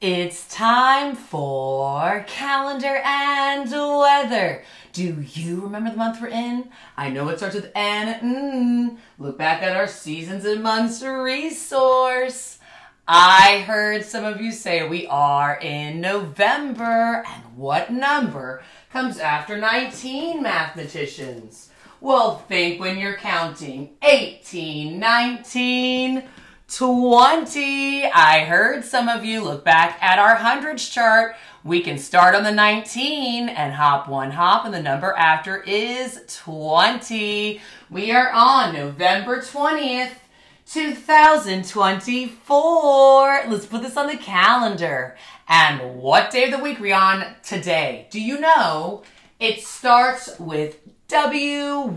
It's time for calendar and weather. Do you remember the month we're in? I know it starts with N. Mm. Look back at our seasons and months resource. I heard some of you say we are in November. And what number comes after 19 mathematicians? Well, think when you're counting 18, 19, 20. I heard some of you look back at our hundreds chart. We can start on the 19 and hop one hop and the number after is 20. We are on November 20th, 2024. Let's put this on the calendar. And what day of the week are we on today? Do you know? It starts with W.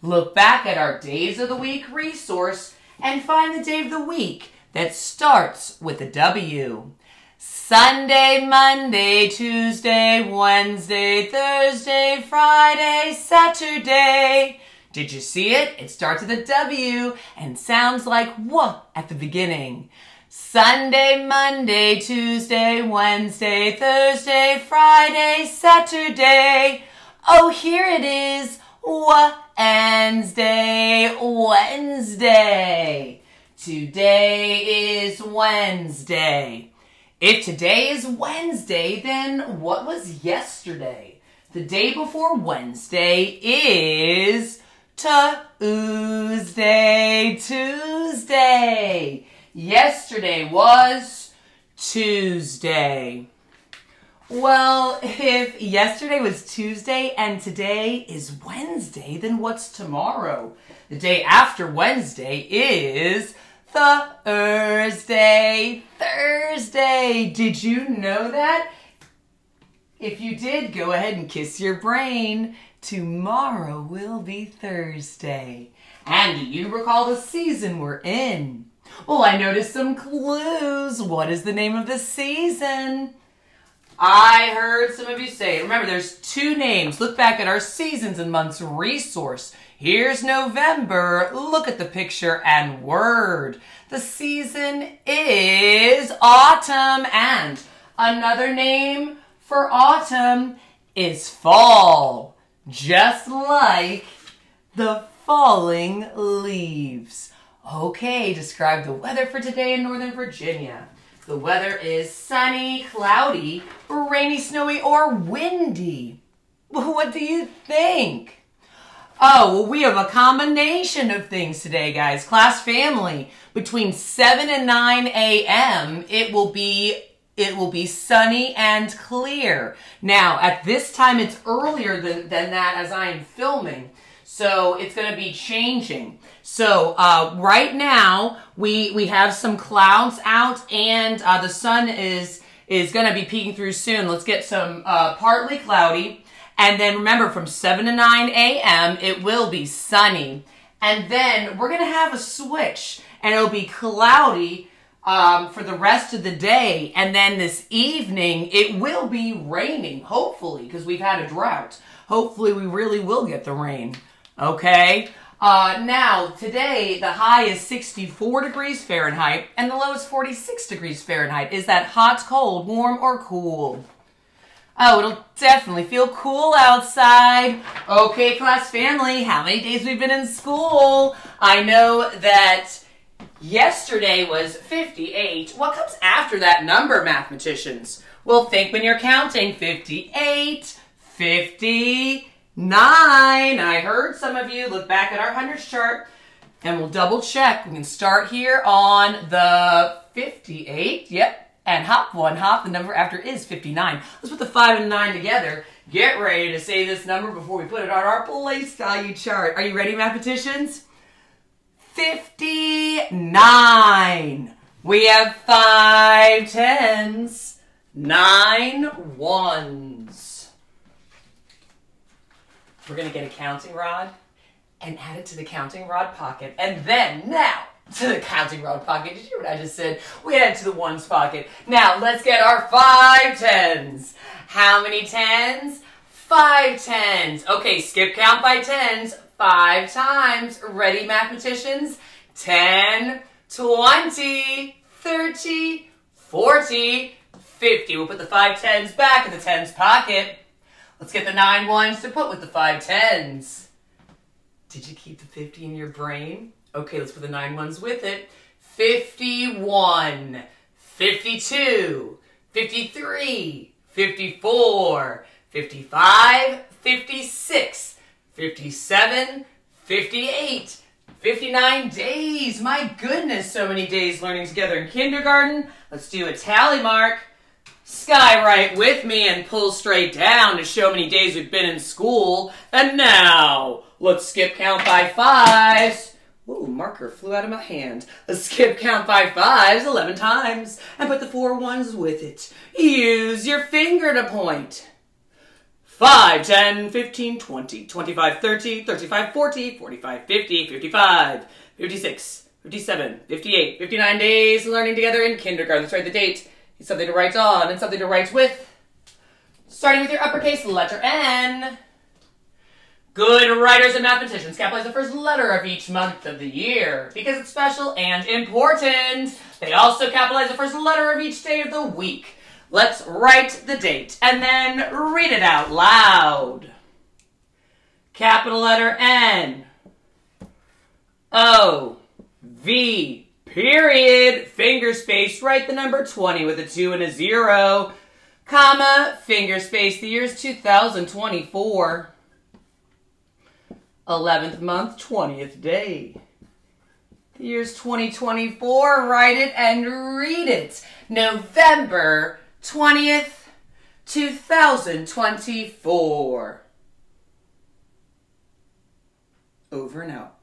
Look back at our days of the week resource and find the day of the week that starts with a W. Sunday, Monday, Tuesday, Wednesday, Thursday, Friday, Saturday. Did you see it? It starts with a W and sounds like W at the beginning. Sunday, Monday, Tuesday, Wednesday, Thursday, Friday, Saturday. Oh, here it is. Wednesday, Wednesday. Today is Wednesday. If today is Wednesday, then what was yesterday? The day before Wednesday is Tuesday, Tuesday. Yesterday was Tuesday. Well, if yesterday was Tuesday and today is Wednesday, then what's tomorrow? The day after Wednesday is Thursday. Thursday. Did you know that? If you did, go ahead and kiss your brain. Tomorrow will be Thursday. And do you recall the season we're in? Well, I noticed some clues. What is the name of the season? I heard some of you say, remember there's two names. Look back at our seasons and months resource. Here's November. Look at the picture and word. The season is autumn and another name for autumn is fall. Just like the falling leaves. Okay, describe the weather for today in Northern Virginia. The weather is sunny, cloudy, rainy, snowy, or windy. What do you think? Oh, well, we have a combination of things today, guys. Class family, between 7 and 9 a.m., it will be it will be sunny and clear. Now, at this time, it's earlier than, than that as I am filming. So it's going to be changing. So uh, right now we we have some clouds out and uh, the sun is is going to be peeking through soon. Let's get some uh, partly cloudy. And then remember from 7 to 9 a.m. it will be sunny. And then we're going to have a switch and it'll be cloudy um, for the rest of the day. And then this evening it will be raining, hopefully, because we've had a drought. Hopefully we really will get the rain. Okay? Uh, now, today, the high is 64 degrees Fahrenheit and the low is 46 degrees Fahrenheit. Is that hot, cold, warm, or cool? Oh, it'll definitely feel cool outside. Okay, class family, how many days we've been in school? I know that yesterday was 58. What comes after that number, mathematicians? Well, think when you're counting. 58, 50, nine. I heard some of you look back at our hundreds chart and we'll double check. We can start here on the 58. Yep. And hop one hop. The number after is 59. Let's put the 5 and 9 together. Get ready to say this number before we put it on our place value chart. Are you ready, mathematicians? 59. We have five tens, nine ones. We're going to get a counting rod and add it to the counting rod pocket. And then, now, to the counting rod pocket. Did you hear what I just said? We add it to the ones pocket. Now, let's get our five tens. How many tens? Five tens. Okay, skip count by tens five times. Ready, mathematicians? 10, 20, 30, 40, 50. We'll put the five tens back in the tens pocket. Let's get the nine ones to put with the five tens. Did you keep the 50 in your brain? Okay, let's put the nine ones with it. 51, 52, 53, 54, 55, 56, 57, 58, 59 days. My goodness, so many days learning together in kindergarten. Let's do a tally mark. Sky write with me and pull straight down to show how many days we've been in school. And now, let's skip count by fives. Ooh, marker flew out of my hand. Let's skip count by fives 11 times and put the four ones with it. Use your finger to point. 5, 10, 15, 20, 25, 30, 35, 40, 45, 50, 55, 56, 57, 58, 59 days learning together in kindergarten. Let's write the date. Something to write on and something to write with. Starting with your uppercase letter N. Good writers and mathematicians capitalize the first letter of each month of the year because it's special and important. They also capitalize the first letter of each day of the week. Let's write the date and then read it out loud. Capital letter N. O. V. Period. Finger space. Write the number 20 with a 2 and a 0. Comma. Finger space. The year is 2024. 11th month, 20th day. The year's 2024. Write it and read it. November 20th, 2024. Over and out.